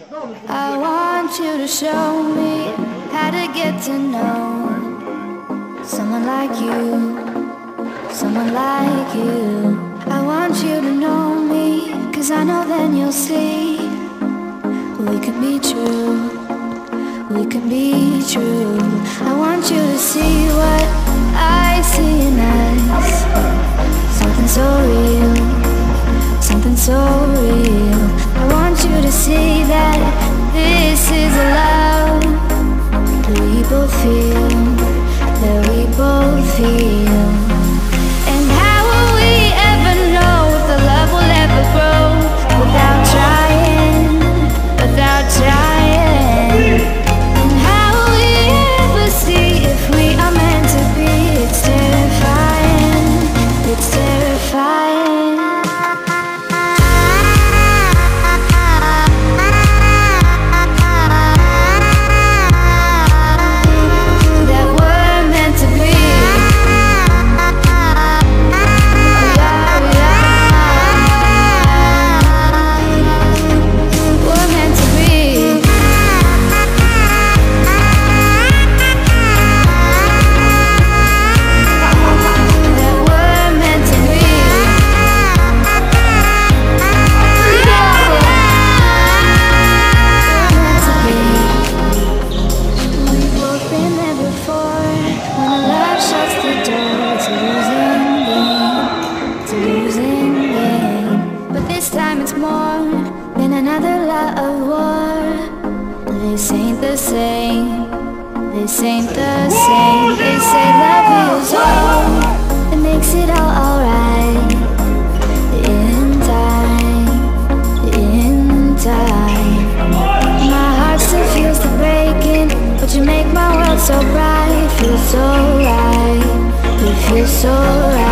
I want you to show me how to get to know someone like you, someone like you. I want you to know me, cause I know then you'll see we can be true, we can be true. Time it's more than another love war. This ain't the same. This ain't the same. They say love is all that makes it all alright. In time, in time. My heart still feels the breaking, but you make my world so bright. Feels so right, it feels so right.